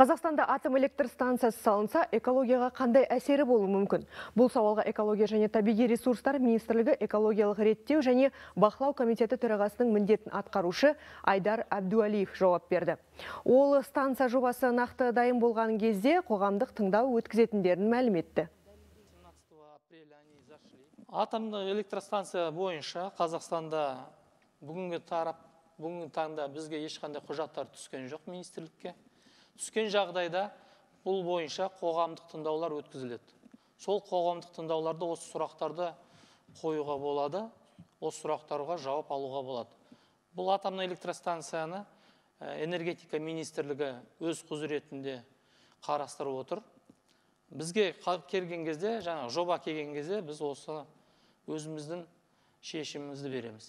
Қазақстанда атом электр станциясы салынса, экологияға қандай әсері болуы мүмкін? Бұл сауалға экология және табиғи ресурстар министрлігі экологиялық реттеу және бақылау комитеті төрағасының міндетін атқарушы Айдар Әбдуалиев жауап берді. Ол станция жобасы нақты дайын болған кезде қоғамдық тыңдау өткізетіндерін мәлім етті. атомдық электростанция бойынша қазақстанда бүгінгі тарап бүгінгі таңда бізге ешқандай құжаттар түскен жоқ министрлікке түскен жағдайда бұл бойынша қоғамдық тыңдаулар өткізіледі. Сол қоғамдық тыңдауларда осы сұрақтарды қоюға болады осы сұрақтарға жауап алуға болады. Бұл атомный электростанцияны энергетика министрлігі өз құзыретінде қарастырып отыр. Бізге келген кезде жаңа жоба келген кезде біз осы өзіміздің шешімімізді береміз.